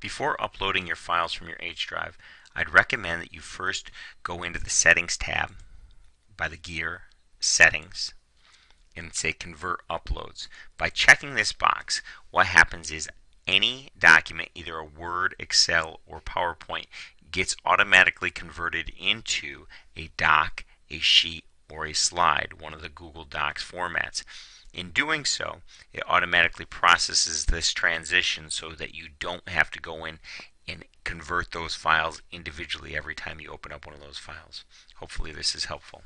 Before uploading your files from your H drive, I'd recommend that you first go into the Settings tab by the gear, Settings, and say Convert Uploads. By checking this box, what happens is any document, either a Word, Excel, or PowerPoint, gets automatically converted into a doc, a sheet, or a slide, one of the Google Docs formats. In doing so, it automatically processes this transition so that you don't have to go in and convert those files individually every time you open up one of those files. Hopefully this is helpful.